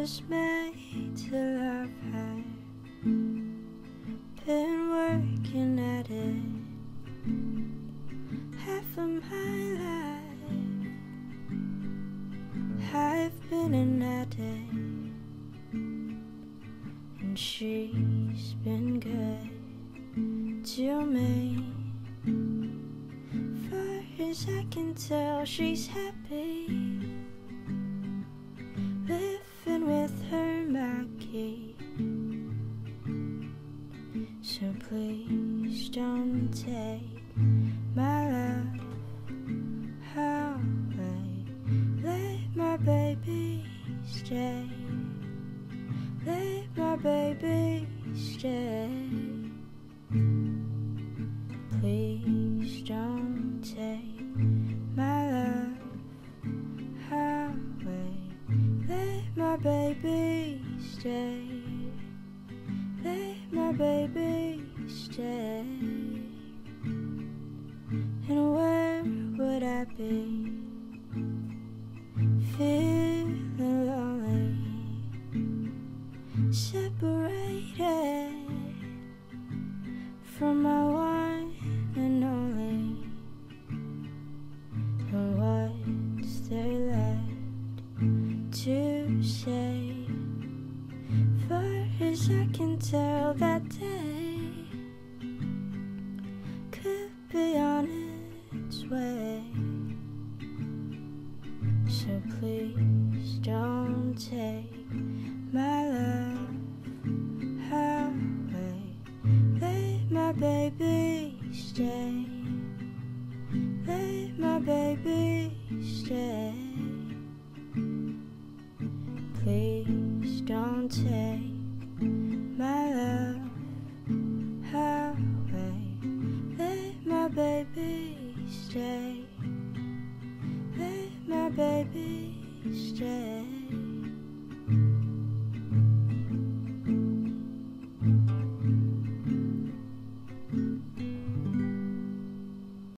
was made to love her. Been working at it half of my life. I've been an addict, and she's been good to me. Far as I can tell, she's happy. So please don't take my love away. Let my baby stay. Let my baby stay. Please don't take my love away. Let my baby stay. Let my baby stay. And where would I be? Feeling lonely, separated from my one and only. And what's there left to say? Far as I can tell, that day its way. So please don't take my love away. Let my baby stay. Let my baby stay. Please don't take Let my baby.